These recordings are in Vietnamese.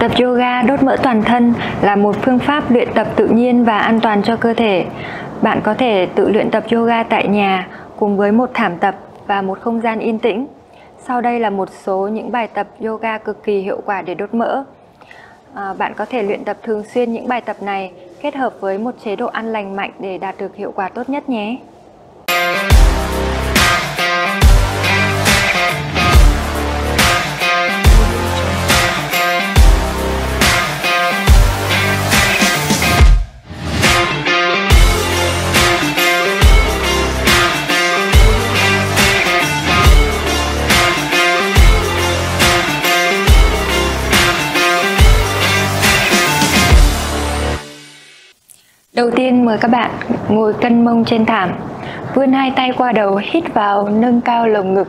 Tập yoga đốt mỡ toàn thân là một phương pháp luyện tập tự nhiên và an toàn cho cơ thể. Bạn có thể tự luyện tập yoga tại nhà cùng với một thảm tập và một không gian yên tĩnh. Sau đây là một số những bài tập yoga cực kỳ hiệu quả để đốt mỡ. À, bạn có thể luyện tập thường xuyên những bài tập này kết hợp với một chế độ ăn lành mạnh để đạt được hiệu quả tốt nhất nhé. Đầu tiên, mời các bạn ngồi cân mông trên thảm. Vươn hai tay qua đầu, hít vào, nâng cao lồng ngực.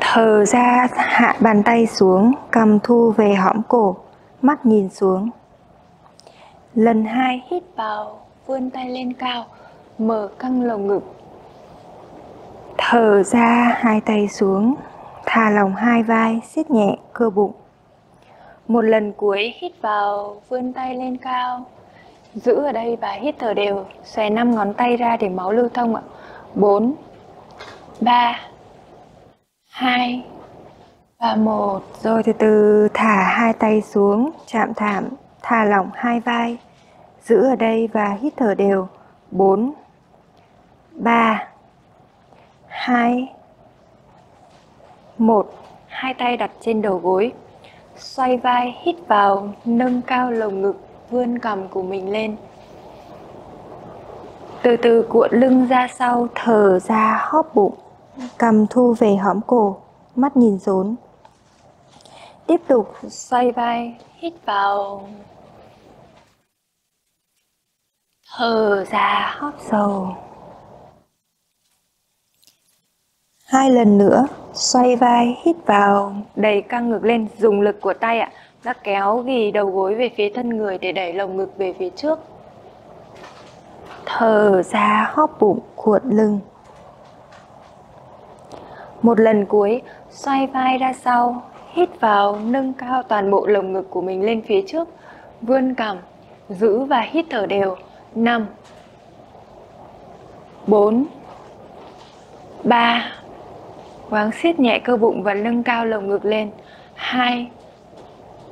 Thở ra, hạ bàn tay xuống, Cầm thu về hõm cổ, Mắt nhìn xuống. Lần hai, hít vào, Vươn tay lên cao, Mở căng lồng ngực. Thở ra, hai tay xuống, Thả lỏng hai vai, siết nhẹ cơ bụng. Một lần cuối, hít vào, Vươn tay lên cao Giữ ở đây và hít thở đều, Xòe 5 ngón tay ra để máu lưu thông ạ. 4 3 2 và 1 Rồi từ từ thả hai tay xuống, Chạm thảm, Thả lỏng hai vai. Giữ ở đây và hít thở đều. 4 3 2 1 Hai tay đặt trên đầu gối. Xoay vai, hít vào, Nâng cao lồng ngực vươn cằm của mình lên. Từ từ cuộn lưng ra sau, thở ra, hóp bụng. Cầm thu về hõm cổ, mắt nhìn rốn. Tiếp tục xoay vai, hít vào. Thở ra, hóp sâu. Hai lần nữa, xoay vai, hít vào. Đầy căng ngực lên, dùng lực của tay ạ nó kéo ghi đầu gối về phía thân người để đẩy lồng ngực về phía trước. Thở ra hóp bụng, cuộn lưng. Một lần cuối, xoay vai ra sau, hít vào, nâng cao toàn bộ lồng ngực của mình lên phía trước, vươn cằm, giữ và hít thở đều. 5 4 3 Quáng siết nhẹ cơ bụng và nâng cao lồng ngực lên. 2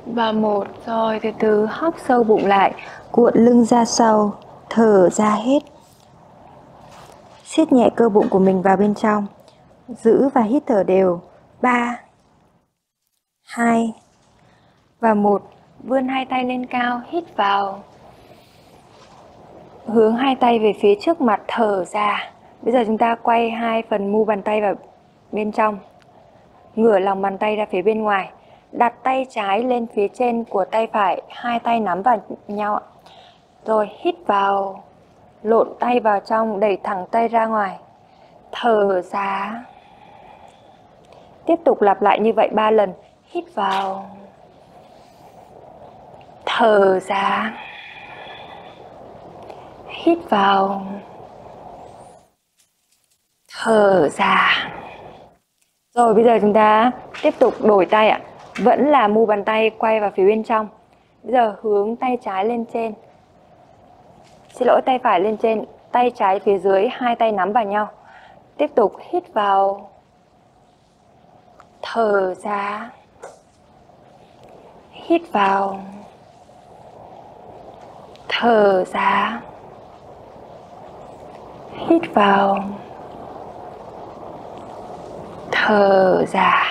và một, rồi từ từ hóc sâu bụng lại, cuộn lưng ra sau, thở ra hết. Siết nhẹ cơ bụng của mình vào bên trong, giữ và hít thở đều. Ba, hai, và một, vươn hai tay lên cao, hít vào. Hướng hai tay về phía trước mặt, thở ra. Bây giờ chúng ta quay hai phần mu bàn tay vào bên trong. Ngửa lòng bàn tay ra phía bên ngoài đặt tay trái lên phía trên của tay phải, hai tay nắm vào nhau rồi hít vào, lộn tay vào trong, đẩy thẳng tay ra ngoài. Thở ra. Tiếp tục lặp lại như vậy ba lần. Hít vào. Thở ra. Hít vào. Thở ra. Rồi bây giờ chúng ta tiếp tục đổi tay ạ vẫn là mu bàn tay quay vào phía bên trong. Bây giờ hướng tay trái lên trên. Xin lỗi, tay phải lên trên, tay trái phía dưới, hai tay nắm vào nhau. Tiếp tục hít vào. Thở ra. Hít vào. Thở ra. Hít vào. Thở ra.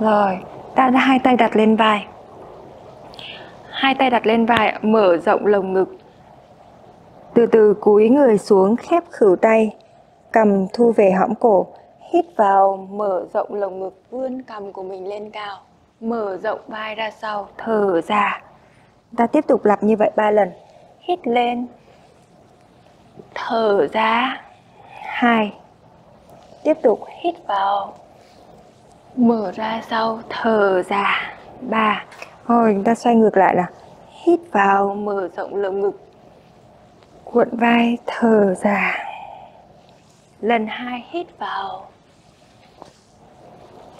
Rồi ta hai tay đặt lên vai. Hai tay đặt lên vai mở rộng lồng ngực. Từ từ cúi người xuống khép khửu tay cầm thu về hõm cổ hít vào mở rộng lồng ngực vươn cầm của mình lên cao mở rộng vai ra sau thở ra. Ta tiếp tục lặp như vậy ba lần hít lên thở ra. Hai tiếp tục hít vào mở ra sau thở ra. Ba. Rồi chúng ta xoay ngược lại là hít vào mở rộng lồng ngực. Cuộn vai thở ra. Lần hai hít vào.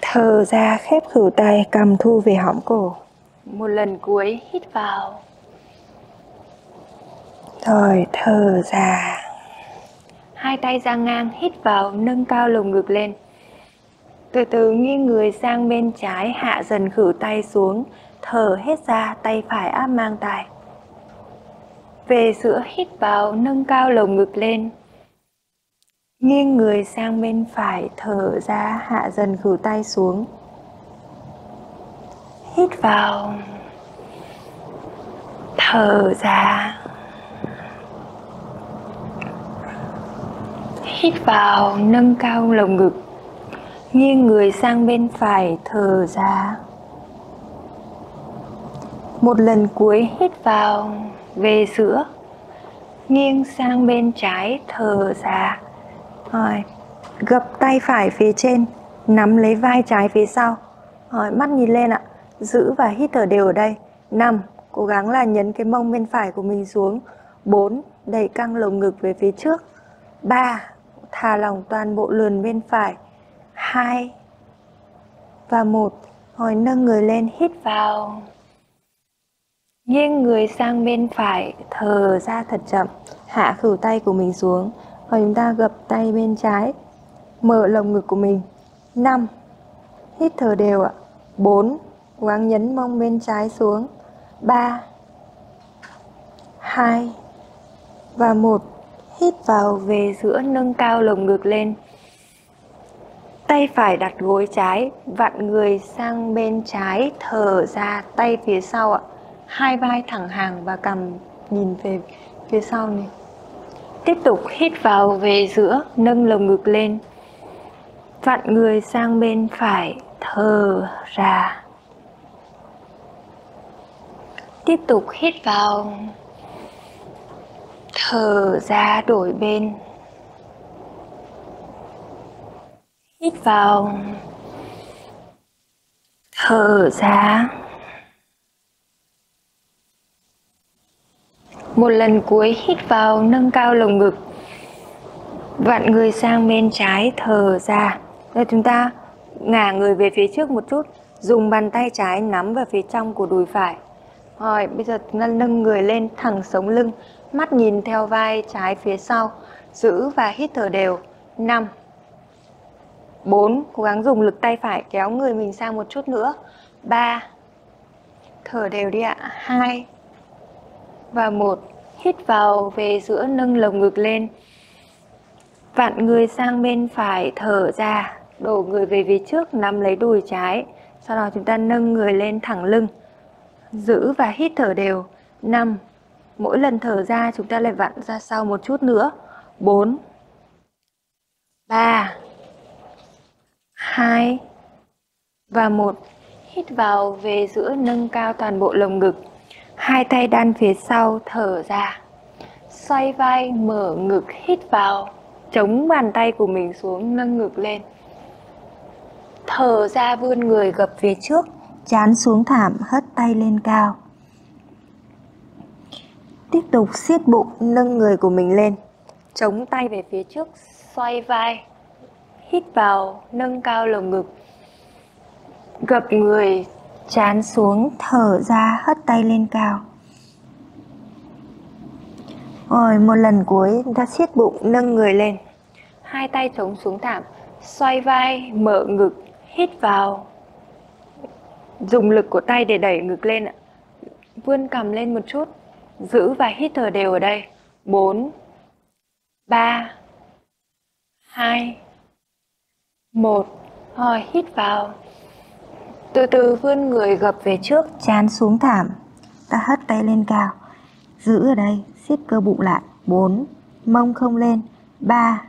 Thở ra khép khử tay cầm thu về hõm cổ. Một lần cuối hít vào. Rồi thở ra. Hai tay ra ngang hít vào nâng cao lồng ngực lên từ từ nghiêng người sang bên trái, hạ dần khử tay xuống, thở hết ra, tay phải áp mang tay về giữa hít vào, nâng cao lồng ngực lên. Nghiêng người sang bên phải, thở ra, hạ dần khử tay xuống. Hít vào. Thở ra. Hít vào, nâng cao lồng ngực nghiêng người sang bên phải thở ra một lần cuối hít vào, về giữa nghiêng sang bên trái thở ra rồi, gập tay phải phía trên, nắm lấy vai trái phía sau rồi, mắt nhìn lên ạ giữ và hít thở đều ở đây 5. Cố gắng là nhấn cái mông bên phải của mình xuống 4. Đẩy căng lồng ngực về phía trước 3. Thả lỏng toàn bộ lườn bên phải 2 Và 1 Hồi nâng người lên hít vào. Nghiêng người sang bên phải, Thở ra thật chậm. Hạ khử tay của mình xuống. Và chúng ta gập tay bên trái. Mở lồng ngực của mình. 5 Hít thở đều ạ. 4 Cố gắng nhấn mông bên trái xuống. 3 2 Và 1 Hít vào về giữa nâng cao lồng ngực lên. Tay phải đặt gối trái, Vặn người sang bên trái, Thở ra tay phía sau ạ. Hai vai thẳng hàng và cầm nhìn về phía sau này. Tiếp tục hít vào về giữa, Nâng lồng ngực lên. Vặn người sang bên phải, Thở ra. Tiếp tục hít vào, thở ra đổi bên. Hít vào. Thở ra. Một lần cuối hít vào nâng cao lồng ngực. Vặn người sang bên trái thở ra. Rồi chúng ta ngả người về phía trước một chút. Dùng bàn tay trái nắm vào phía trong của đùi phải. Rồi, bây giờ chúng ta nâng người lên thẳng sống lưng, mắt nhìn theo vai trái phía sau, giữ và hít thở đều. 5 4. Cố gắng dùng lực tay phải kéo người mình sang một chút nữa. 3 Thở đều đi ạ. 2 Và 1 Hít vào về giữa nâng lồng ngực lên. Vặn người sang bên phải thở ra, đổ người về phía trước nắm lấy đùi trái. Sau đó chúng ta nâng người lên thẳng lưng giữ và hít thở đều 5 mỗi lần thở ra chúng ta lại vặn ra sau một chút nữa 4 3 2 và 1 hít vào về giữa nâng cao toàn bộ lồng ngực. Hai tay đan phía sau thở ra. Xoay vai, mở ngực, hít vào. Chống bàn tay của mình xuống, nâng ngực lên. Thở ra vươn người gập phía trước. Chán xuống thảm, hất tay lên cao. Tiếp tục siết bụng, nâng người của mình lên. Chống tay về phía trước, xoay vai hít vào, nâng cao lồng ngực. Gập người, chán xuống, thở ra, hất tay lên cao. Rồi một lần cuối, ta siết bụng, nâng người lên. Hai tay chống xuống thảm, xoay vai, mở ngực, hít vào. Dùng lực của tay để đẩy ngực lên ạ. Vươn cầm lên một chút, giữ và hít thở đều ở đây. 4 3 2 1 rồi hít vào. Từ từ vươn người gập về trước chán xuống thảm. Ta hất tay lên cao. Giữ ở đây siết cơ bụng lại. 4 mông không lên. 3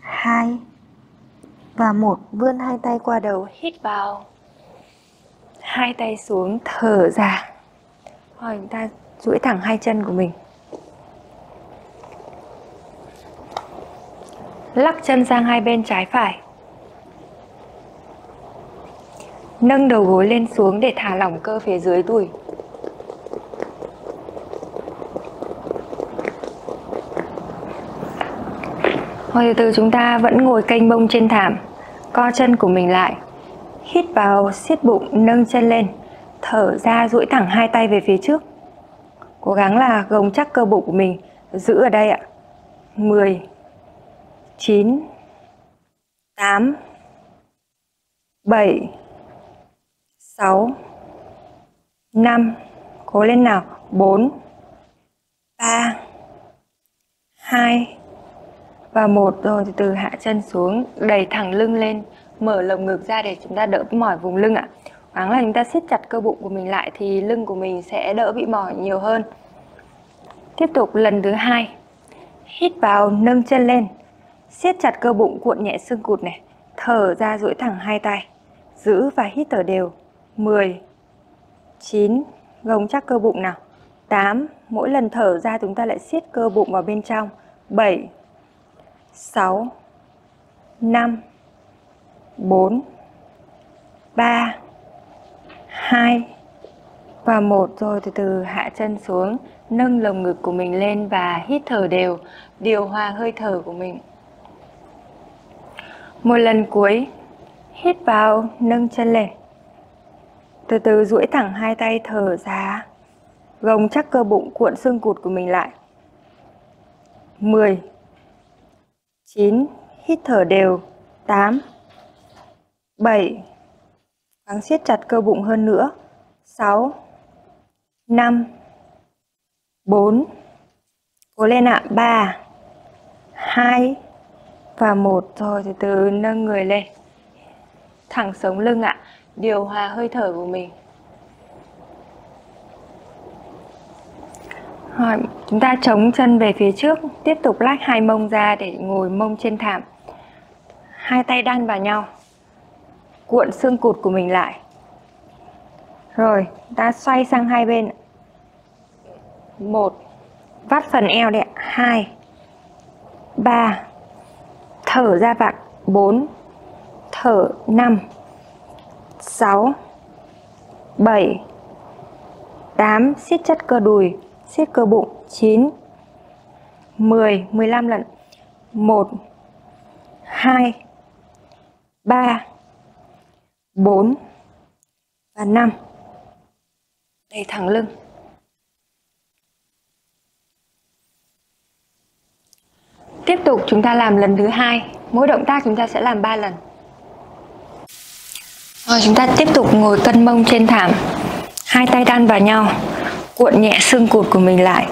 2 và một. Vươn hai tay qua đầu hít vào. Hai tay xuống thở ra. Rồi chúng ta duỗi thẳng hai chân của mình lắc chân sang hai bên trái phải. Nâng đầu gối lên xuống để thả lỏng cơ phía dưới đùi. Rồi từ từ chúng ta vẫn ngồi canh bông trên thảm Co chân của mình lại Hít vào, siết bụng, nâng chân lên thở ra duỗi thẳng hai tay về phía trước. Cố gắng là gồng chắc cơ bụng của mình giữ ở đây ạ. 10 9 8 7 6 5 Cố lên nào. 4 3 2 và một. Rồi, từ từ hạ chân xuống. Đẩy thẳng lưng lên. Mở lồng ngực ra để chúng ta đỡ mỏi vùng lưng ạ. Gắng là chúng ta siết chặt cơ bụng của mình lại thì lưng của mình sẽ đỡ bị mỏi nhiều hơn. Tiếp tục lần thứ hai. Hít vào, nâng chân lên siết chặt cơ bụng cuộn nhẹ xương cụt này, thở ra duỗi thẳng hai tay, giữ và hít thở đều. 10 9 gồng chắc cơ bụng nào. 8 mỗi lần thở ra chúng ta lại siết cơ bụng vào bên trong. 7 6 5 4 3 2 và 1 rồi từ từ hạ chân xuống, nâng lồng ngực của mình lên và hít thở đều. Điều hòa hơi thở của mình một lần cuối, hít vào, nâng chân lên. Từ từ duỗi thẳng hai tay thở ra. Gồng chắc cơ bụng cuộn xương cụt của mình lại. 10 9 hít thở đều. 8 7 gắng siết chặt cơ bụng hơn nữa. 6 5 4 cố lên ạ. À. 3 2 và một rồi từ từ nâng người lên. Thẳng sống lưng ạ. Điều hòa hơi thở của mình. Rồi, chúng ta chống chân về phía trước. Tiếp tục lách hai mông ra để ngồi mông trên thảm. Hai tay đan vào nhau. Cuộn xương cụt của mình lại. Rồi ta xoay sang hai bên. Một, vắt phần eo đấy hai, ba thở ra vặn 4 thở. 5 6 7 8 siết chặt cơ đùi, siết cơ bụng. 9 10 15 lần. 1 2 3 4 và 5 Đẩy thẳng lưng. Tiếp tục chúng ta làm lần thứ hai. Mỗi động tác chúng ta sẽ làm 3 lần. Rồi chúng ta tiếp tục ngồi cân mông trên thảm. Hai tay đan vào nhau. Cuộn nhẹ xương cụt của mình lại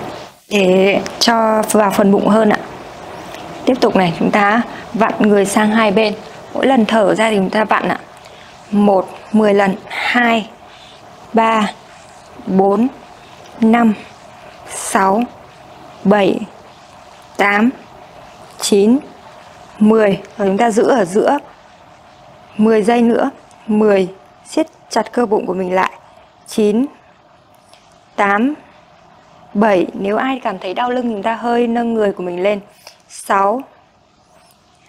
để cho vào phần bụng hơn ạ. Tiếp tục này chúng ta vặn người sang hai bên. Mỗi lần thở ra thì chúng ta vặn ạ. 1 10 lần, 2 3 4 5 6 7 8 9 10 và chúng ta giữ ở giữa. 10 giây nữa. 10 siết chặt cơ bụng của mình lại. 9 8 7 nếu ai cảm thấy đau lưng chúng ta hơi nâng người của mình lên. 6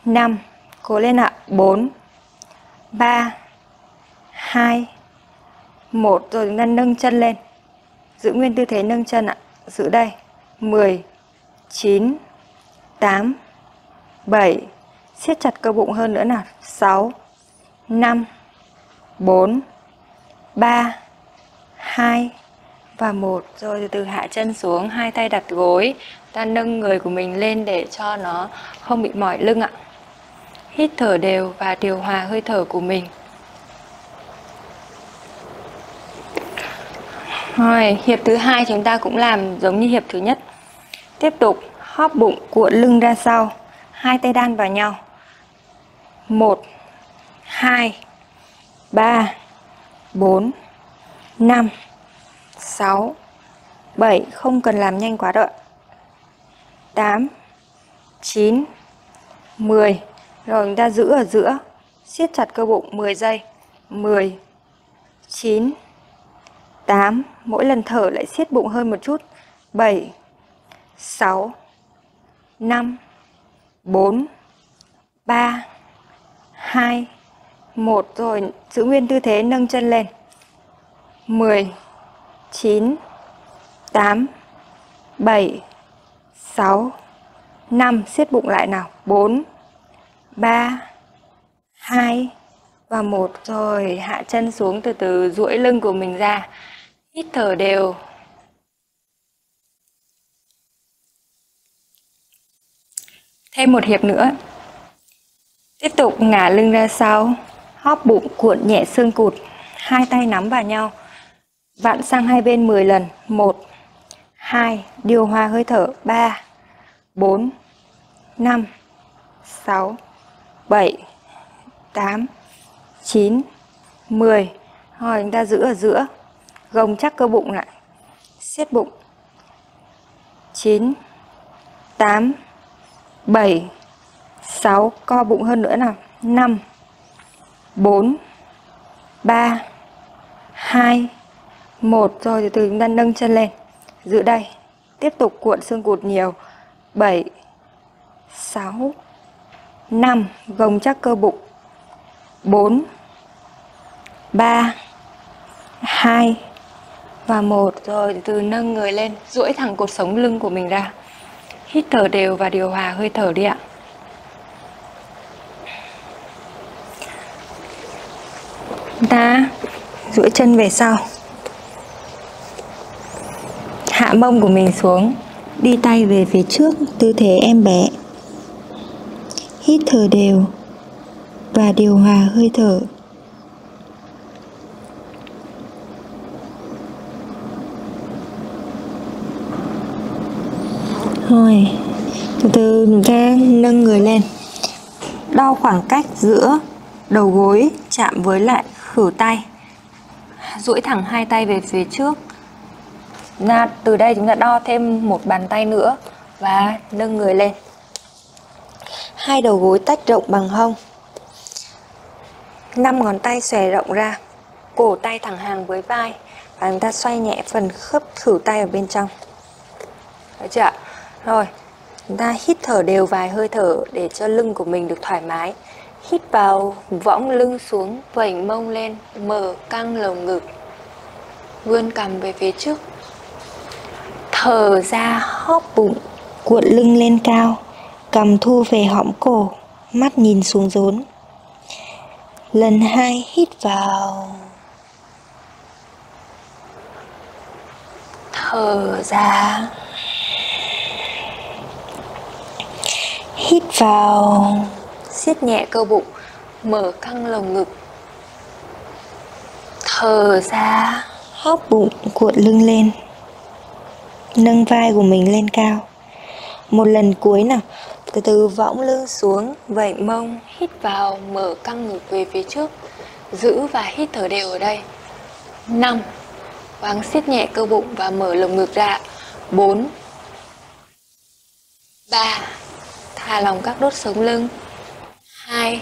5 cố lên ạ. 4 3 2 1 rồi chúng ta nâng chân lên. Giữ nguyên tư thế nâng chân ạ. Giữ đây. 10 9 8 7 siết chặt cơ bụng hơn nữa nào. 6 5 4 3 2 và 1 rồi từ từ hạ chân xuống, hai tay đặt gối, ta nâng người của mình lên để cho nó không bị mỏi lưng ạ. Hít thở đều và điều hòa hơi thở của mình. Rồi, hiệp thứ hai chúng ta cũng làm giống như hiệp thứ nhất. Tiếp tục hóp bụng cuộn lưng ra sau hai tay đan vào nhau. Một, hai, ba, bốn, năm, sáu, bảy. Không cần làm nhanh quá đâu tám, chín, mười. Rồi, chúng ta giữ ở giữa. Siết chặt cơ bụng 10 giây. 10 9 8 mỗi lần thở lại siết bụng hơn một chút. 7 6 5 4 3 2 1 rồi, giữ nguyên tư thế, nâng chân lên. 10 9 8 7 6 5 siết bụng lại nào. 4 3 2 và 1 rồi, hạ chân xuống từ từ duỗi lưng của mình ra. Hít thở đều. Thêm một hiệp nữa. Tiếp tục ngả lưng ra sau, hóp bụng cuộn nhẹ xương cụt, hai tay nắm vào nhau. Vặn sang hai bên 10 lần 1 2 điều hòa hơi thở 3 4 5 6 7 8 9 10 Hồi chúng ta giữ ở giữa, gồng chắc cơ bụng lại. Siết bụng. 9 8 7 6 co bụng hơn nữa nào. 5 4 3 2 1 rồi, từ từ chúng ta nâng chân lên. Giữ đây. Tiếp tục cuộn xương cụt nhiều. 7 6 5 gồng chắc cơ bụng. 4 3 2 và 1 rồi, từ từ nâng người lên. Duỗi thẳng cột sống lưng của mình ra hít thở đều và điều hòa hơi thở đi ạ. Ta duỗi chân về sau. Hạ mông của mình xuống. Đi tay về phía trước, tư thế em bé. Hít thở đều và điều hòa hơi thở. Rồi từ từ chúng ta nâng người lên. Đo khoảng cách giữa đầu gối chạm với lại khử tay. Duỗi thẳng hai tay về phía trước. Ra từ đây chúng ta đo thêm một bàn tay nữa và nâng người lên. Hai đầu gối tách rộng bằng hông. Năm ngón tay xòe rộng ra. Cổ tay thẳng hàng với vai. Và chúng ta xoay nhẹ phần khớp khử tay ở bên trong. Được chưa rồi, chúng ta hít thở đều vài hơi thở để cho lưng của mình được thoải mái. Hít vào, võng lưng xuống vẩy mông lên, mở căng lồng ngực. Vươn cằm về phía trước. Thở ra hóp bụng, cuộn lưng lên cao. Cầm thu về hõm cổ, mắt nhìn xuống rốn. Lần hai, hít vào. Thở ra. Hít vào. Siết nhẹ cơ bụng mở căng lồng ngực. Thở ra. Hóp bụng cuộn lưng lên. Nâng vai của mình lên cao. Một lần cuối nào. Từ từ võng lưng xuống vẩy mông. Hít vào mở căng ngực về phía trước. Giữ và hít thở đều ở đây. 5 Váng siết nhẹ cơ bụng và mở lồng ngực ra. 4 3 Thả lỏng các đốt sống lưng. Hai.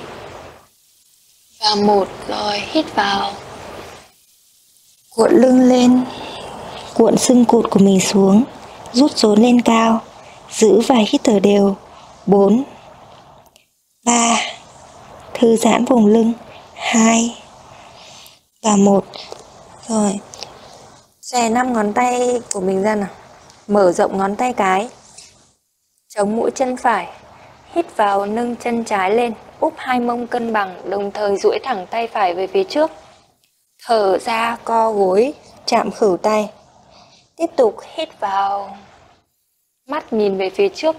Và một, Rồi, hít vào. Cuộn lưng lên, Cuộn xương cụt của mình xuống, Rút rốn lên cao, Giữ và hít thở đều. 4 3 Thư giãn vùng lưng. 2 Và 1 Rồi. Xòe năm ngón tay của mình ra nào. Mở rộng ngón tay cái. Chống mũi chân phải. Hít vào, nâng chân trái lên, Úp hai mông cân bằng, Đồng thời duỗi thẳng tay phải về phía trước. Thở ra, co gối, Chạm khử tay. Tiếp tục hít vào. Mắt nhìn về phía trước,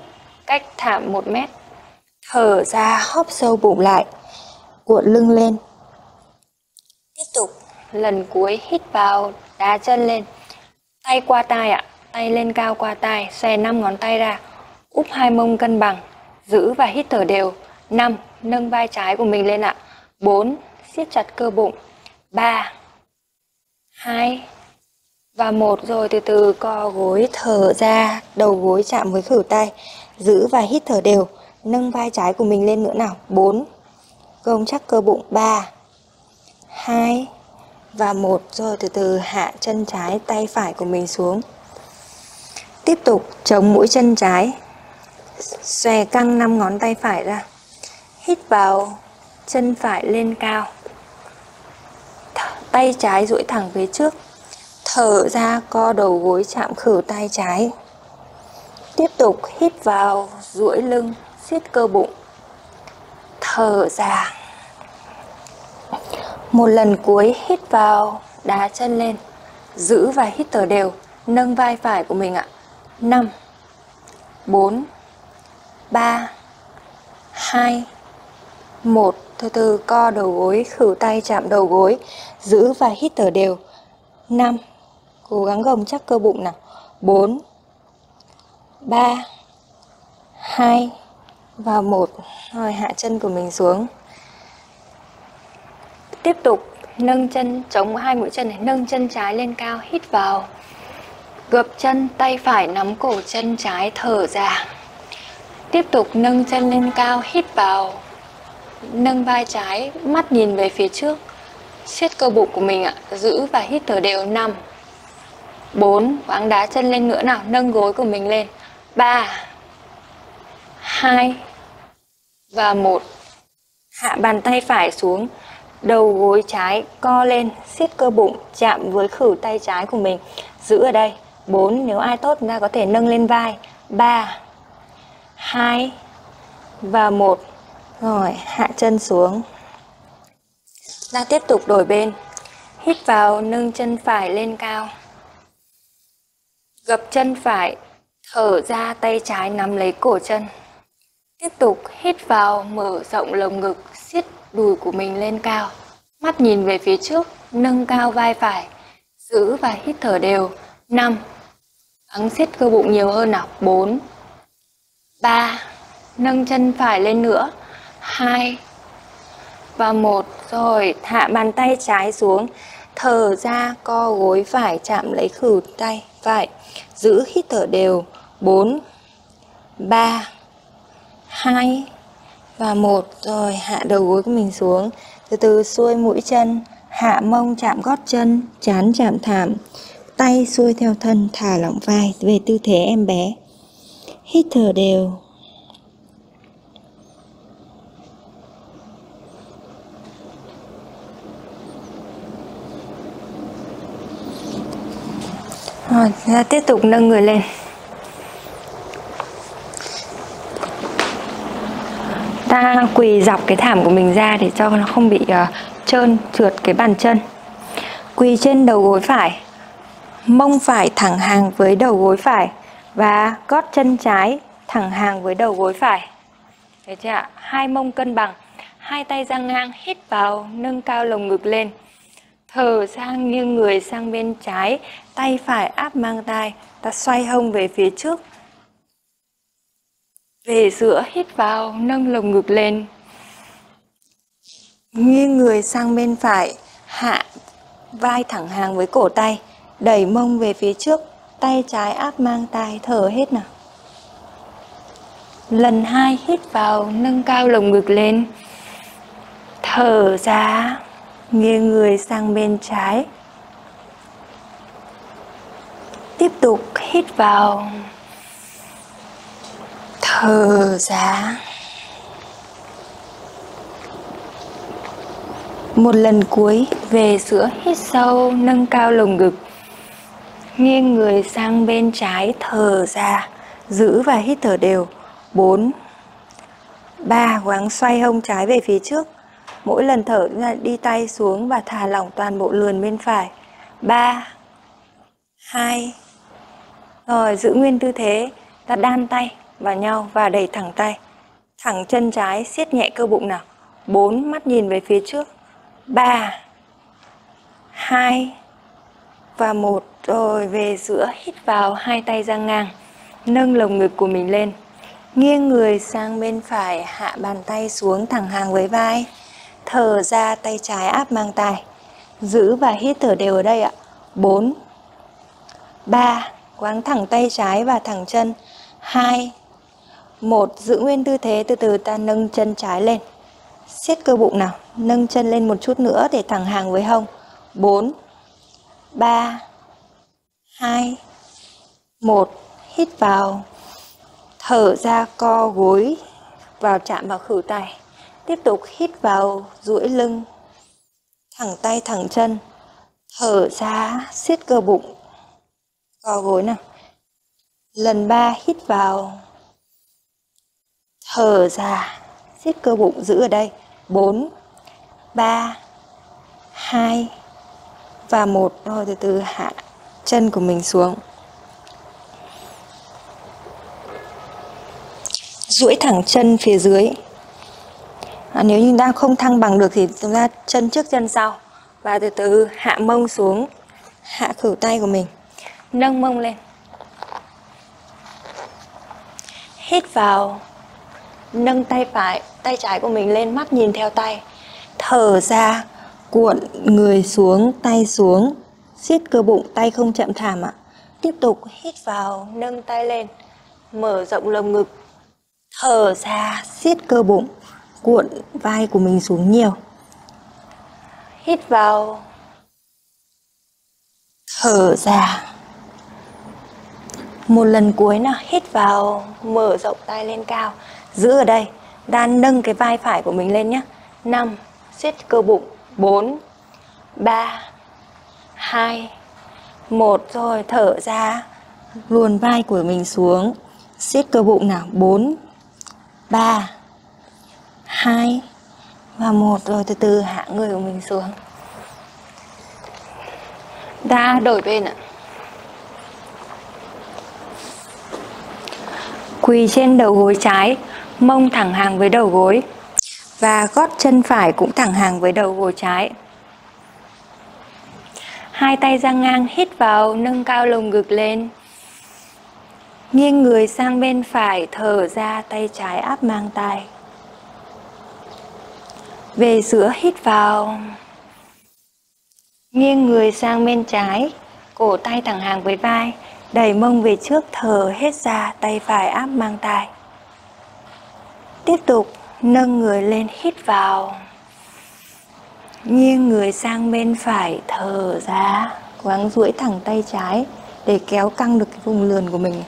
Cách thảm 1 mét. Thở ra hóp sâu bụng lại, Cuộn lưng lên. Tiếp tục, Lần cuối hít vào, Đá chân lên. Tay qua tay ạ, Tay lên cao qua tay Xòe 5 ngón tay ra, Úp hai mông cân bằng. Giữ và hít thở đều. 5. Nâng vai trái của mình lên ạ. 4. siết chặt cơ bụng. 3 2 và một. Rồi từ từ co gối thở ra, đầu gối chạm với khử tay. Giữ và hít thở đều. Nâng vai trái của mình lên nữa nào. 4 gồng chắc cơ bụng. 3 2 và một. Rồi từ từ hạ chân trái, tay phải của mình xuống. Tiếp tục chống mũi chân trái xòe căng năm ngón tay phải ra. Hít vào chân phải lên cao. Tay trái duỗi thẳng phía trước. Thở ra co đầu gối chạm khử tay trái. Tiếp tục hít vào duỗi lưng siết cơ bụng. Thở ra. Một lần cuối hít vào, đá chân lên, giữ và hít thở đều, nâng vai phải của mình ạ. 5 4 3 2 1 Từ từ co đầu gối, khử tay chạm đầu gối, giữ và hít thở đều. 5 Cố gắng gồng chắc cơ bụng nào. 4 3 2 và 1 Rồi hạ chân của mình xuống. Tiếp tục nâng chân chống hai mũi chân này, nâng chân trái lên cao, hít vào. Gập chân, tay phải nắm cổ chân trái thở ra. Tiếp tục nâng chân lên cao, hít vào. Nâng vai trái, mắt nhìn về phía trước. siết cơ bụng của mình ạ, giữ và hít thở đều. 5 4 Quáng đá chân lên nữa nào, nâng gối của mình lên. 3 2 và 1 Hạ bàn tay phải xuống Đầu gối trái co lên, siết cơ bụng chạm với khử tay trái của mình. Giữ ở đây. 4 nếu ai tốt chúng ta có thể nâng lên vai. 3 2 và 1 Rồi, hạ chân xuống. Ra tiếp tục đổi bên. Hít vào, nâng chân phải lên cao. Gập chân phải, Thở ra, tay trái nắm lấy cổ chân. Tiếp tục hít vào, mở rộng lồng ngực, siết đùi của mình lên cao. Mắt nhìn về phía trước, Nâng cao vai phải, Giữ và hít thở đều. 5 Ắng siết cơ bụng nhiều hơn nào? 4 3 Nâng chân phải lên nữa. 2 Và 1 Rồi hạ bàn tay trái xuống. Thở ra, co gối phải, chạm lấy khử tay phải. Giữ hít thở đều. 4 3 2 và 1 Rồi, hạ đầu gối của mình xuống. Từ từ xuôi mũi chân. Hạ mông chạm gót chân. Chán chạm thảm. Tay xuôi theo thân, thả lỏng vai về tư thế em bé hít thở đều. Rồi ra tiếp tục nâng người lên. Ta quỳ dọc cái thảm của mình ra để cho nó không bị uh, trơn trượt cái bàn chân. Quỳ trên đầu gối phải. Mông phải thẳng hàng với đầu gối phải và gót chân trái thẳng hàng với đầu gối phải. Thấy chưa ạ? Hai mông cân bằng, hai tay ra ngang, hít vào, nâng cao lồng ngực lên. Thở sang nghiêng người sang bên trái, tay phải áp mang tai, ta xoay hông về phía trước. Về giữa hít vào, nâng lồng ngực lên. Nghiêng người sang bên phải, hạ vai thẳng hàng với cổ tay đẩy mông về phía trước tay trái áp mang tai thở hết nào. Lần hai hít vào, nâng cao lồng ngực lên. Thở ra, nghiêng người sang bên trái. Tiếp tục hít vào. Thở ra. Một lần cuối về giữa, hít sâu, nâng cao lồng ngực nghiêng người sang bên trái thở ra, giữ và hít thở đều. 4 3 gắng xoay hông trái về phía trước. Mỗi lần thở chúng đi tay xuống và thả lỏng toàn bộ lườn bên phải. 3 2 rồi, giữ nguyên tư thế. Ta đan tay vào nhau và đẩy thẳng tay. Thẳng chân trái, siết nhẹ cơ bụng nào. 4 mắt nhìn về phía trước. 3 2 và một rồi về giữa hít vào hai tay ra ngang, Nâng lồng ngực của mình lên, Nghiêng người sang bên phải, Hạ bàn tay xuống thẳng hàng với vai. Thở ra tay trái áp mang tay Giữ và hít thở đều ở đây ạ. 4 3 Quáng thẳng tay trái và thẳng chân. 2 1 Giữ nguyên tư thế từ từ ta nâng chân trái lên. Siết cơ bụng nào, Nâng chân lên một chút nữa để thẳng hàng với hông. 4 3 2 1 hít vào. Thở ra, co gối vào chạm vào khử tay. Tiếp tục hít vào duỗi lưng, thẳng tay, thẳng chân. Thở ra, siết cơ bụng, co gối nào. Lần 3 hít vào. Thở ra, siết cơ bụng, giữ ở đây. 4 3 hai và một rồi từ từ hạ chân của mình xuống. Duỗi thẳng chân phía dưới. À, nếu như đang không thăng bằng được thì chúng ta chân trước chân sau và từ từ hạ mông xuống hạ khử tay của mình nâng mông lên. Hít vào nâng tay phải tay trái của mình lên mắt nhìn theo tay thở ra cuộn người xuống, tay xuống. Siết cơ bụng, tay không chậm thảm ạ. Tiếp tục hít vào, nâng tay lên, mở rộng lồng ngực. Thở ra, siết cơ bụng, cuộn vai của mình xuống nhiều. Hít vào. Thở ra. Một lần cuối nào hít vào, mở rộng tay lên cao. Giữ ở đây, đan nâng cái vai phải của mình lên nhé. 5 siết cơ bụng. 4 3 2 1 rồi thở ra. Luồn vai của mình xuống. Siết cơ bụng nào? 4 3 2 và 1 rồi từ từ hạ người của mình xuống. Ta đổi bên ạ. Quỳ trên đầu gối trái mông thẳng hàng với đầu gối và gót chân phải cũng thẳng hàng với đầu gối trái. Hai tay ra ngang hít vào, nâng cao lồng ngực lên. Nghiêng người sang bên phải, thở ra tay trái áp mang tay về giữa hít vào. Nghiêng người sang bên trái, cổ tay thẳng hàng với vai, đẩy mông về trước, thở hết ra, tay phải áp mang tay tiếp tục nâng người lên hít vào. Nghiêng người sang bên phải, thở ra cố gắng duỗi thẳng tay trái để kéo căng được cái vùng lườn của mình.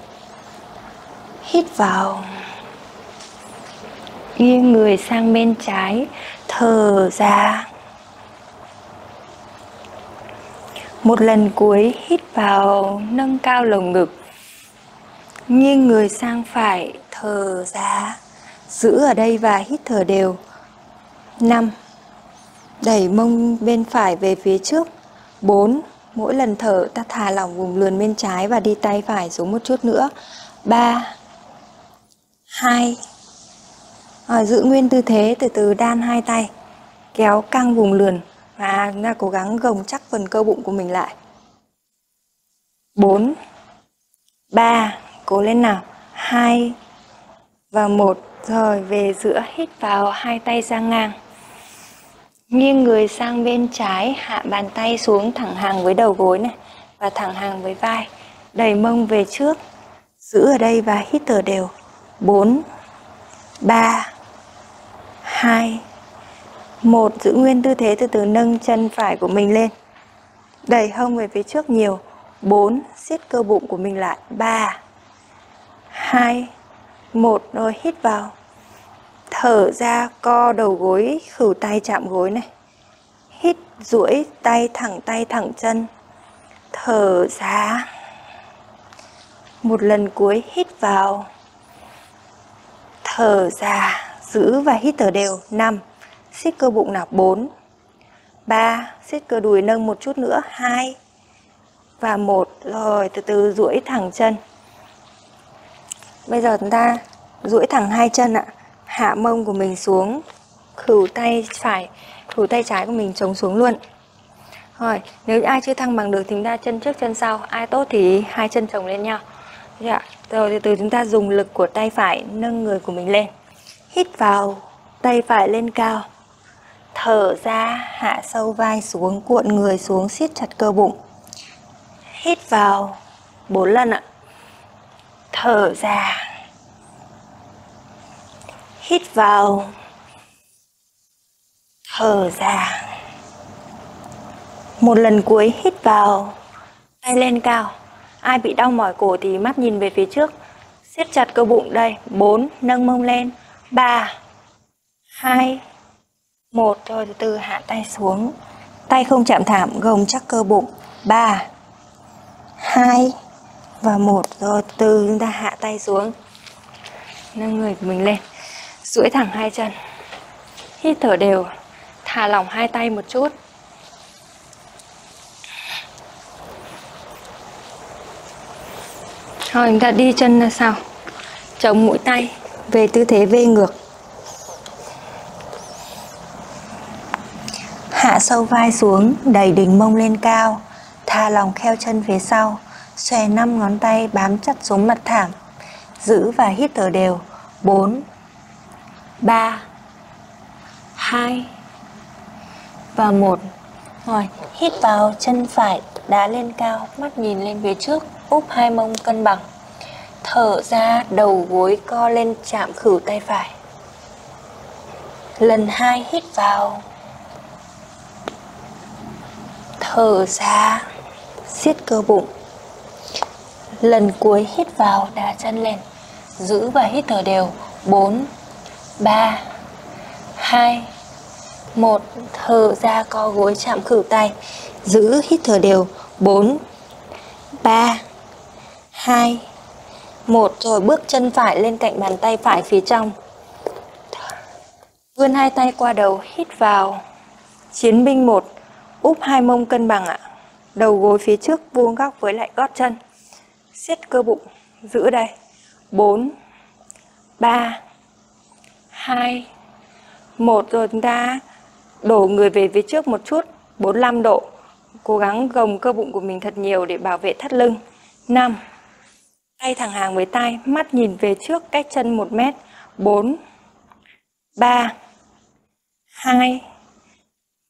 Hít vào. Nghiêng người sang bên trái, thở ra. Một lần cuối, hít vào, nâng cao lồng ngực. Nghiêng người sang phải, thở ra giữ ở đây và hít thở đều. 5 đẩy mông bên phải về phía trước. 4 mỗi lần thở ta thả lỏng vùng lườn bên trái và đi tay phải xuống một chút nữa. 3 2 à, giữ nguyên tư thế từ từ đan hai tay kéo căng vùng lườn và chúng ta cố gắng gồng chắc phần cơ bụng của mình lại. 4 3 cố lên nào. 2 và 1 rồi, về giữa hít vào, hai tay ra ngang. Nghiêng người sang bên trái, hạ bàn tay xuống thẳng hàng với đầu gối này và thẳng hàng với vai. Đẩy mông về trước, giữ ở đây và hít thở đều. 4 3 2 1 giữ nguyên tư thế từ từ nâng chân phải của mình lên. Đẩy hông về phía trước nhiều. 4 siết cơ bụng của mình lại. 3 2 một rồi, hít vào. Thở ra, co đầu gối, khử tay chạm gối này. Hít duỗi tay thẳng tay thẳng chân. Thở ra. Một lần cuối, hít vào. Thở ra, giữ và hít thở đều. 5 siết cơ bụng nào? 4 3 siết cơ đùi nâng một chút nữa. 2 và một, rồi, từ từ duỗi thẳng chân bây giờ chúng ta duỗi thẳng hai chân ạ. Hạ mông của mình xuống khử tay phải khử tay trái của mình chống xuống luôn. Rồi, nếu ai chưa thăng bằng được thì chúng ta chân trước, chân sau. Ai tốt thì hai chân chồng lên nhau. Dạ rồi từ từ chúng ta dùng lực của tay phải nâng người của mình lên. Hít vào, tay phải lên cao. Thở ra, hạ sâu vai xuống, cuộn người xuống, siết chặt cơ bụng. Hít vào, bốn lần ạ thở ra. Hít vào. Thở ra. Một lần cuối, hít vào. Tay lên cao. Ai bị đau mỏi cổ thì mắt nhìn về phía trước. Siết chặt cơ bụng đây. 4 nâng mông lên. 3 2 1 thôi, từ từ, hạ tay xuống. Tay không chạm thảm, gồng chắc cơ bụng. 3 2 và một rồi từ chúng ta hạ tay xuống. Nâng người của mình lên. Duỗi thẳng hai chân. Hít thở đều. Thả lỏng hai tay một chút. Rồi, chúng ta đi chân ra sau. Chống mũi tay. Về tư thế V ngược. Hạ sâu vai xuống, đẩy đỉnh mông lên cao. Thả lòng kheo chân phía sau. Xòe 5 ngón tay bám chặt xuống mặt thảm Giữ và hít thở đều 4 3 2 và 1 Rồi, hít vào chân phải đá lên cao, mắt nhìn lên phía trước, úp hai mông cân bằng. Thở ra đầu gối co lên chạm khử tay phải. Lần hai hít vào. Thở ra, siết cơ bụng. Lần cuối hít vào đá chân lên. Giữ và hít thở đều. 4 3 2 1 thở ra co gối chạm khử tay. Giữ, hít thở đều. 4 3 2 1 rồi bước chân phải lên cạnh bàn tay phải phía trong. Vươn hai tay qua đầu, hít vào. Chiến binh 1 úp hai mông cân bằng ạ. Đầu gối phía trước vuông góc với lại gót chân siết cơ bụng, giữ đây. 4 3 2 1 rồi chúng ta đổ người về phía trước một chút. 45 độ. Cố gắng gồng cơ bụng của mình thật nhiều để bảo vệ thắt lưng. 5 tay thẳng hàng với tay mắt nhìn về trước cách chân 1 mét. 4 3 2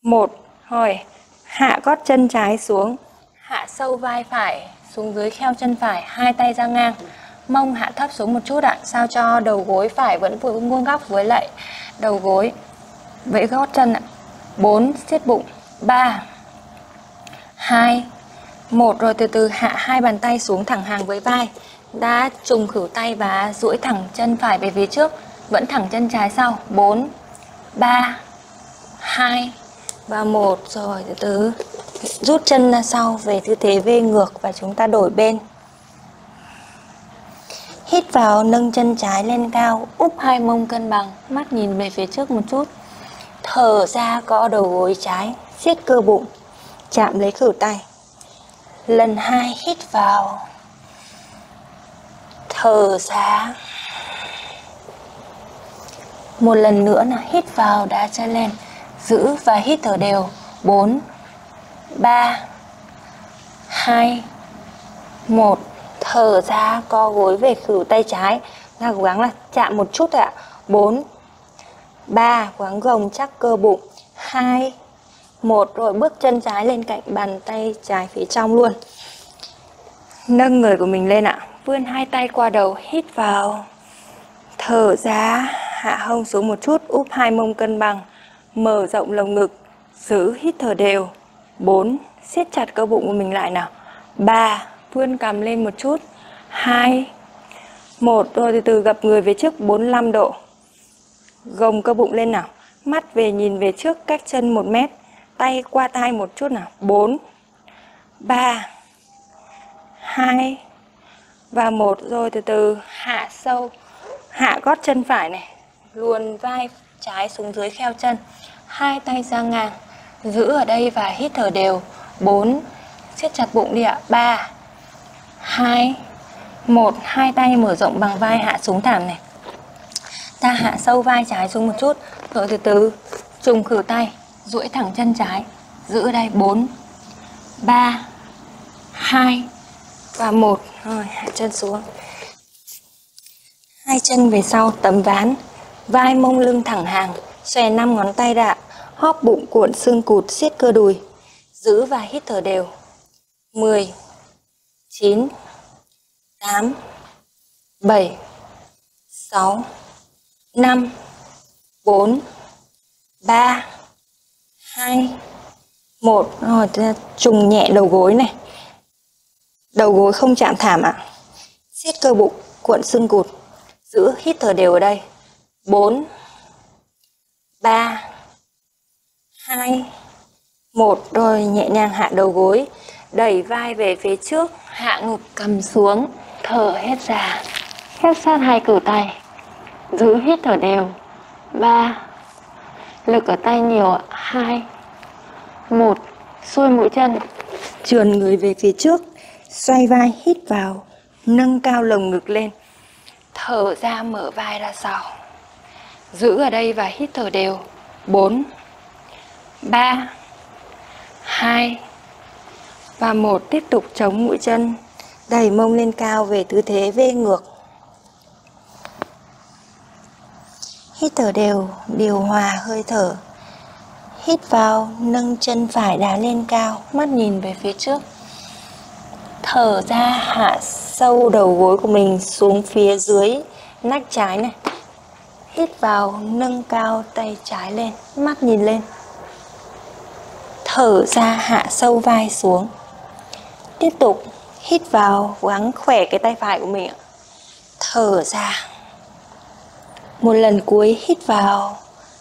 1 rồi, hạ gót chân trái xuống. Hạ sâu vai phải xuống dưới kheo chân phải, hai tay ra ngang. Mông hạ thấp xuống một chút ạ, sao cho đầu gối phải vẫn vừa vuông góc với lại đầu gối vẫy gót chân ạ. 4 siết bụng. 3 2 1 rồi từ từ hạ hai bàn tay xuống thẳng hàng với vai. Đã trùng khử tay và duỗi thẳng chân phải về phía trước, vẫn thẳng chân trái sau. 4 3 2 và 1 rồi từ từ rút chân ra sau về tư thế V ngược và chúng ta đổi bên Hít vào nâng chân trái lên cao, úp hai mông cân bằng, mắt nhìn về phía trước một chút. Thở ra co đầu gối trái, siết cơ bụng, chạm lấy khử tay. Lần hai hít vào. Thở ra. Một lần nữa là hít vào đá chân lên, giữ và hít thở đều. 4 3 2 1 thở ra, co gối về khử tay trái. Là cố gắng là chạm một chút thôi ạ. 4 3 cố gắng gồng chắc cơ bụng. 2 1 rồi bước chân trái lên cạnh bàn tay trái phía trong luôn. Nâng người của mình lên ạ. Vươn hai tay qua đầu, hít vào. Thở ra, hạ hông xuống một chút. Úp hai mông cân bằng. Mở rộng lồng ngực. Giữ hít thở đều. 4 siết chặt cơ bụng của mình lại nào. 3 vươn cầm lên một chút. 2 1 rồi từ từ gập người về trước 45 độ. Gồng cơ bụng lên nào. Mắt về nhìn về trước cách chân 1 mét. Tay qua tay một chút nào. 4 3 2 và 1 rồi từ từ hạ sâu. Hạ gót chân phải này. Luồn vai trái xuống dưới kheo chân. Hai tay ra ngang giữ ở đây và hít thở đều. 4 siết chặt bụng đi ạ. 3 2 1 hai tay mở rộng bằng vai hạ xuống thảm này. Ta hạ sâu vai trái xuống một chút. Rồi từ từ, trùng khử tay, duỗi thẳng chân trái. Giữ ở đây. 4 3 2 và 1 rồi, hạ chân xuống. Hai chân về sau, tấm ván. Vai mông lưng thẳng hàng. Xòe năm ngón tay ra hóp bụng cuộn xương cụt siết cơ đùi. Giữ và hít thở đều. 10 9 8 7 6 5 4 3 2 1 rồi trùng nhẹ đầu gối này. Đầu gối không chạm thảm ạ. À. siết cơ bụng, cuộn xương cụt. Giữ, hít thở đều ở đây. 4 3 2 1 rồi nhẹ nhàng hạ đầu gối đẩy vai về phía trước hạ ngực cầm xuống thở hết ra. Khép sát hai cử tay giữ hít thở đều. Ba. Lực ở tay nhiều ạ. Hai. Một. Xuôi mũi chân. Trườn người về phía trước xoay vai hít vào nâng cao lồng ngực lên. Thở ra mở vai ra sau. Giữ ở đây và hít thở đều. 4 3 2 và một. Tiếp tục chống mũi chân. Đẩy mông lên cao về tư thế V ngược. Hít thở đều, điều hòa hơi thở. Hít vào, nâng chân phải đá lên cao, mắt nhìn về phía trước. Thở ra, hạ sâu đầu gối của mình xuống phía dưới, nách trái này. Hít vào, nâng cao tay trái lên, mắt nhìn lên thở ra hạ sâu vai xuống. Tiếp tục hít vào, gắng khỏe cái tay phải của mình thở ra. Một lần cuối hít vào,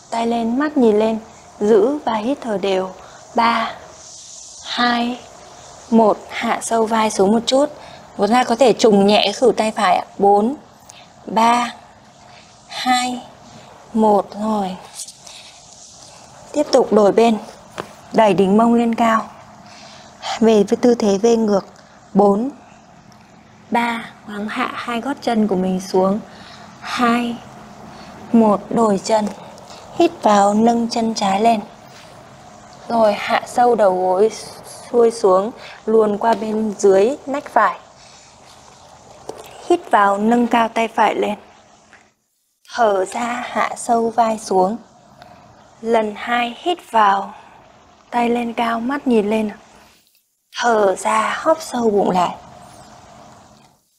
tay lên, mắt nhìn lên, giữ và hít thở đều. Ba, hai, một, hạ sâu vai xuống một chút. Một ta có thể trùng nhẹ khử tay phải ạ. Bốn, ba, hai, một, rồi. Tiếp tục đổi bên đẩy đỉnh mông lên cao. Về với tư thế V ngược 4 3 gắng hạ hai gót chân của mình xuống. 2 1 đổi chân. Hít vào, nâng chân trái lên. Rồi hạ sâu đầu gối xuôi xuống, luồn qua bên dưới nách phải. Hít vào, nâng cao tay phải lên. Thở ra, hạ sâu vai xuống. Lần hai, hít vào tay lên cao, mắt nhìn lên. Thở ra, hóp sâu bụng lại.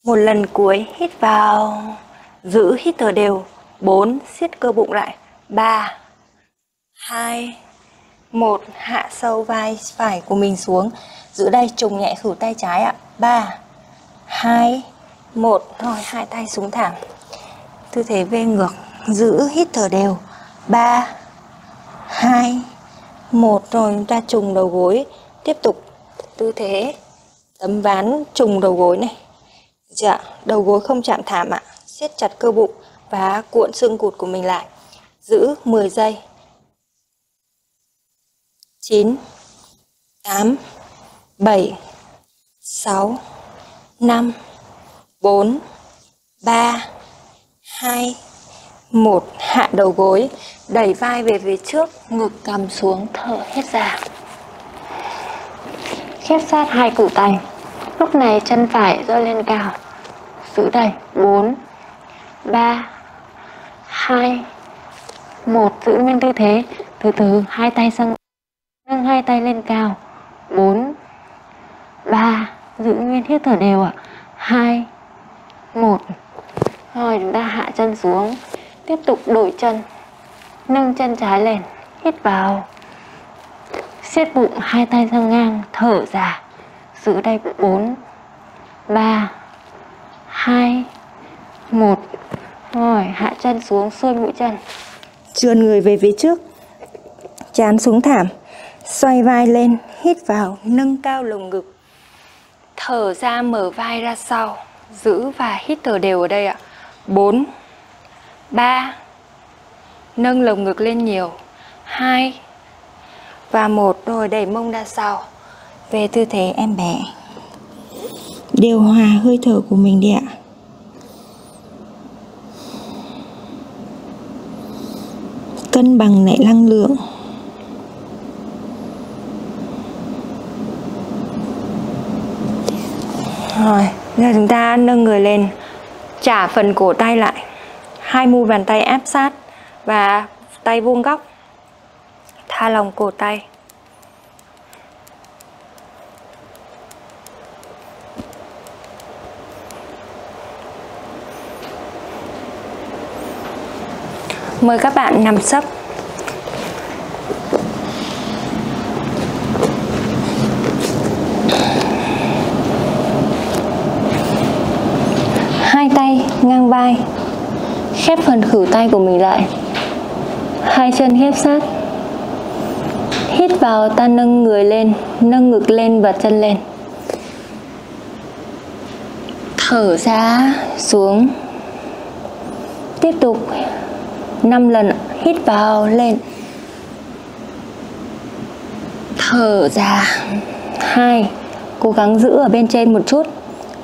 Một lần cuối, hít vào, giữ hít thở đều. Bốn, siết cơ bụng lại. Ba, hai, một, hạ sâu vai phải của mình xuống. Giữ đây, trùng nhẹ khử tay trái ạ. Ba, hai, một rồi hai tay xuống thẳng tư thế V ngược, giữ hít thở đều. Ba, hai một rồi chúng ta trùng đầu gối. Tiếp tục tư thế. Tấm ván trùng đầu gối này. Dạ đầu gối không chạm thảm ạ. Siết chặt cơ bụng và cuộn xương cụt của mình lại. Giữ 10 giây. 9 8 7 6 5 4 3 2 1 hạ đầu gối đẩy vai về phía trước, ngực cầm xuống, thở hết ra. Khép sát hai cử tay. Lúc này chân phải giơ lên cao. Giữ đây. 4 3 2 1 giữ nguyên tư thế. Từ từ, hai tay sang nâng hai tay lên cao. 4 3 giữ nguyên hít thở đều ạ. À. 2 1 rồi chúng ta hạ chân xuống. Tiếp tục đổi chân nâng chân trái lên hít vào. Siết bụng hai tay sang ngang thở ra. Giữ đây bốn ba hai một. Rồi hạ chân xuống xuôi mũi chân. Trườn người về phía trước chán xuống thảm. Xoay vai lên hít vào nâng cao lồng ngực. Thở ra mở vai ra sau. Giữ và hít thở đều ở đây ạ. Bốn ba nâng lồng ngực lên nhiều. Hai. Và một rồi đẩy mông ra sau. Về tư thế em bé. Điều hòa hơi thở của mình đi ạ. Cân bằng lại năng lượng. Rồi giờ chúng ta nâng người lên. Trả phần cổ tay lại. Hai mu bàn tay áp sát và tay vuông góc. Tha lòng cổ tay. Mời các bạn nằm sấp. Hai tay ngang vai. Khép phần khử tay của mình lại hai chân khép sát. Hít vào ta nâng người lên, nâng ngực lên và chân lên. Thở ra, xuống. Tiếp tục. 5 lần hít vào lên. Thở ra. Hai. Cố gắng giữ ở bên trên một chút.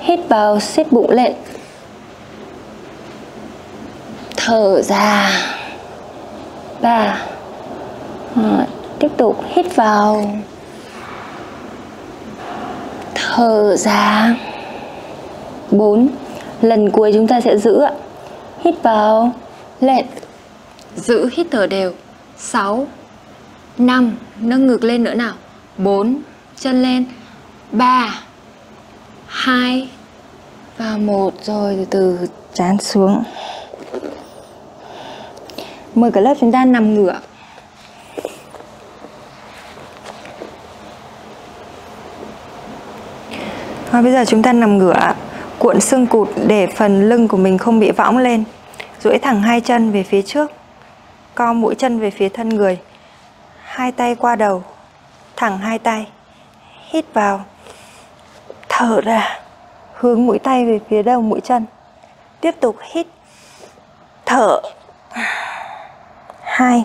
Hít vào siết bụng lên. Thở ra. 3 Rồi, ờ, tiếp tục hít vào. Thở ra. 4 lần cuối chúng ta sẽ giữ ạ. Hít vào. Lên. Giữ hít thở đều. 6 5 nâng ngực lên nữa nào. 4 chân lên. 3 2 và 1 rồi từ từ chán xuống mời cả lớp chúng ta nằm ngửa. Và bây giờ chúng ta nằm ngửa, cuộn xương cụt để phần lưng của mình không bị võng lên. Duỗi thẳng hai chân về phía trước, co mũi chân về phía thân người. Hai tay qua đầu, thẳng hai tay, hít vào, thở ra, hướng mũi tay về phía đầu mũi chân. Tiếp tục hít, thở hai.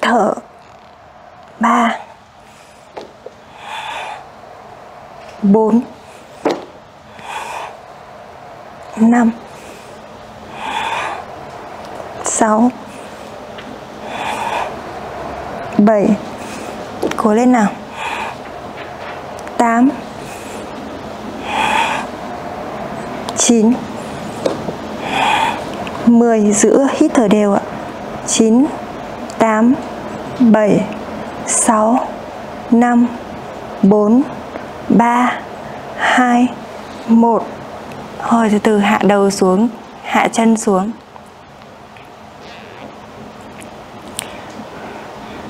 Thở ba. Bốn. Năm. Sáu. Bảy. Cố lên nào. Tám. Chín mười giữa hít thở đều ạ chín tám bảy sáu năm bốn ba hai một Hồi từ từ hạ đầu xuống, hạ chân xuống.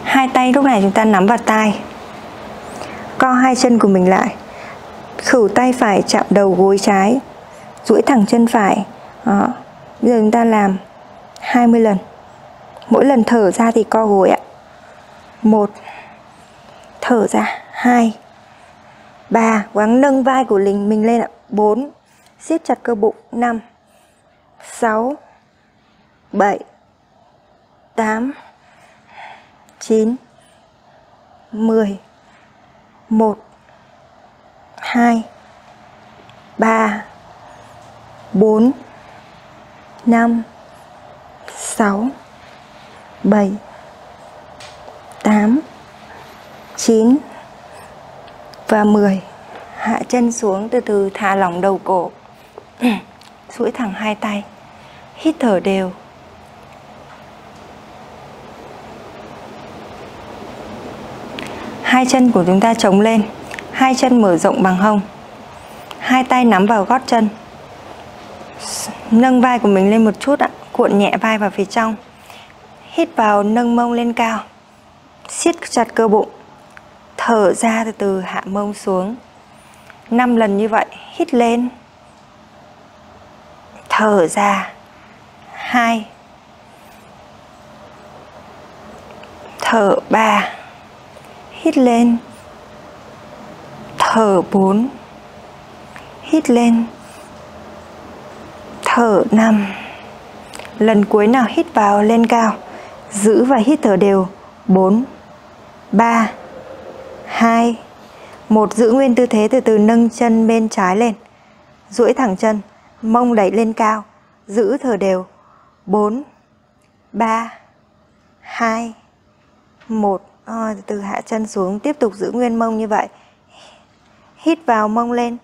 Hai tay lúc này chúng ta nắm vào tay. Co hai chân của mình lại. khử tay phải chạm đầu gối trái. duỗi thẳng chân phải. Đó. Bây giờ chúng ta làm 20 lần. Mỗi lần thở ra thì co gối ạ. một, Thở ra. hai, ba, Gắng nâng vai của mình mình lên ạ. bốn, siết chặt cơ bụng 5 6 7 8 9 10 1 2 3 4 5 6 7 8 9 và 10 hạ chân xuống từ từ thả lỏng đầu cổ. Duỗi thẳng hai tay. Hít thở đều. Hai chân của chúng ta chống lên. Hai chân mở rộng bằng hông. Hai tay nắm vào gót chân nâng vai của mình lên một chút ạ, cuộn nhẹ vai vào phía trong. Hít vào, nâng mông lên cao. Siết chặt cơ bụng. Thở ra từ từ hạ mông xuống. 5 lần như vậy, hít lên. Thở ra. Hai. Thở ba. Hít lên. Thở bốn. Hít lên thở năm lần cuối nào hít vào lên cao giữ và hít thở đều bốn ba hai một giữ nguyên tư thế từ từ nâng chân bên trái lên duỗi thẳng chân mông đẩy lên cao, giữ thở đều. 4 3 2 1 à, từ hạ chân xuống tiếp tục giữ nguyên mông như vậy. Hít vào mông lên.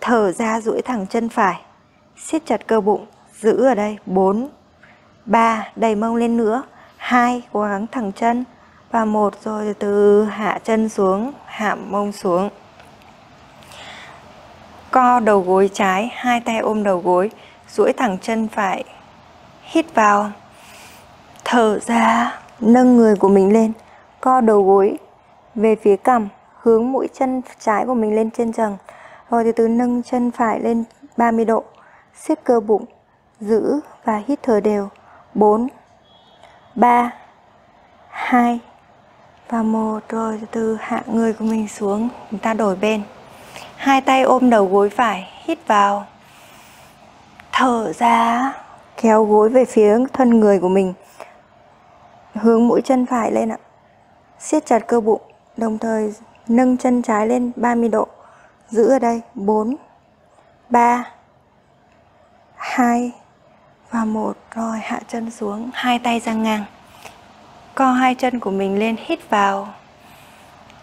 Thở ra duỗi thẳng chân phải siết chặt cơ bụng, giữ ở đây. 4 3 đẩy mông lên nữa. 2 cố gắng thẳng chân và một rồi từ hạ chân xuống, hạ mông xuống co đầu gối trái, hai tay ôm đầu gối, duỗi thẳng chân phải. Hít vào. Thở ra, nâng người của mình lên, co đầu gối về phía cằm, hướng mũi chân trái của mình lên trên trần. Rồi từ từ nâng chân phải lên 30 độ, siết cơ bụng, giữ và hít thở đều. 4 3 2 và một. Rồi từ từ hạ người của mình xuống, chúng ta đổi bên. Hai tay ôm đầu gối phải hít vào. Thở ra kéo gối về phía thân người của mình. Hướng mũi chân phải lên ạ. Siết chặt cơ bụng đồng thời nâng chân trái lên 30 độ. Giữ ở đây. 4 3 2 và một, rồi hạ chân xuống, hai tay ra ngang. Co hai chân của mình lên, hít vào.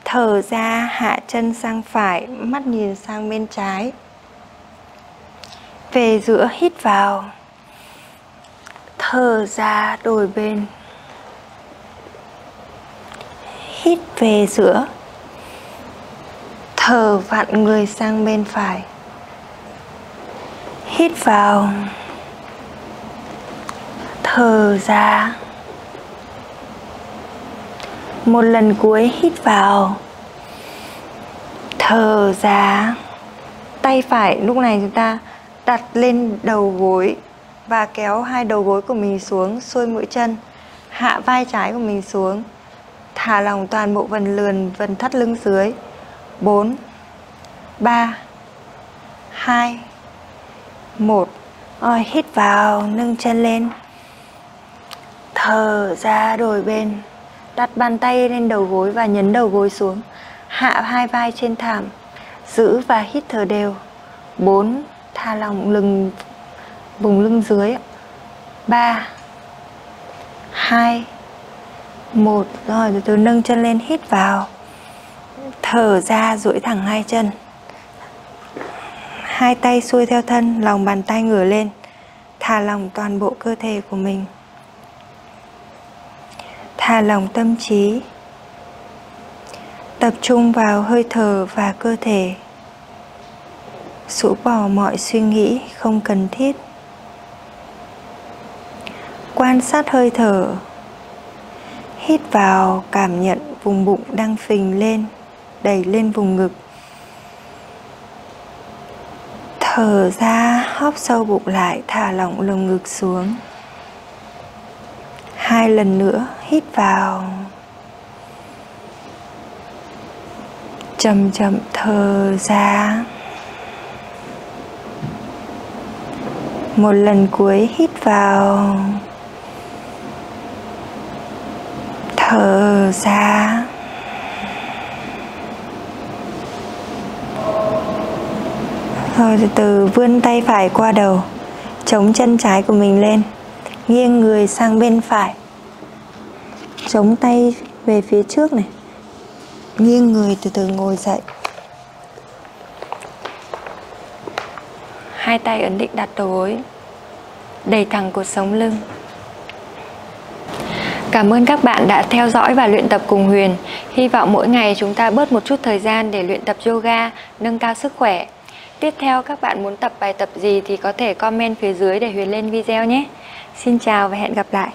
Thở ra, hạ chân sang phải, mắt nhìn sang bên trái. Về giữa, hít vào. Thở ra, đổi bên. Hít về giữa. Thở vặn người sang bên phải hít vào. Thở ra. Một lần cuối hít vào. Thở ra. Tay phải lúc này chúng ta đặt lên đầu gối và kéo hai đầu gối của mình xuống, xuôi mũi chân, hạ vai trái của mình xuống, thả lỏng toàn bộ phần lườn, phần thắt lưng dưới. 4 3 2 1 rồi hít vào, nâng chân lên. Thở ra đổi bên. Đặt bàn tay lên đầu gối và nhấn đầu gối xuống. Hạ hai vai trên thảm. Giữ và hít thở đều. 4 tha lỏng lưng, vùng lưng dưới. 3 2 1 rồi, từ từ nâng chân lên, hít vào. Thở ra duỗi thẳng hai chân hai tay xuôi theo thân, lòng bàn tay ngửa lên, thả lỏng toàn bộ cơ thể của mình. Thả lỏng tâm trí. Tập trung vào hơi thở và cơ thể. Rũ bỏ mọi suy nghĩ không cần thiết. Quan sát hơi thở. Hít vào, cảm nhận vùng bụng đang phình lên, đẩy lên vùng ngực. Thở ra, hóp sâu bụng lại, thả lỏng lồng ngực xuống. Hai lần nữa, hít vào. Chậm chậm thở ra. Một lần cuối, hít vào. Thở ra. Rồi từ từ vươn tay phải qua đầu chống chân trái của mình lên nghiêng người sang bên phải chống tay về phía trước này nghiêng người từ từ ngồi dậy hai tay ấn định đặt đầu gối đẩy thẳng cột sống lưng Cảm ơn các bạn đã theo dõi và luyện tập cùng Huyền. Hy vọng mỗi ngày chúng ta bớt một chút thời gian để luyện tập yoga, nâng cao sức khỏe. Tiếp theo, các bạn muốn tập bài tập gì thì có thể comment phía dưới để Huyền lên video nhé. Xin chào và hẹn gặp lại.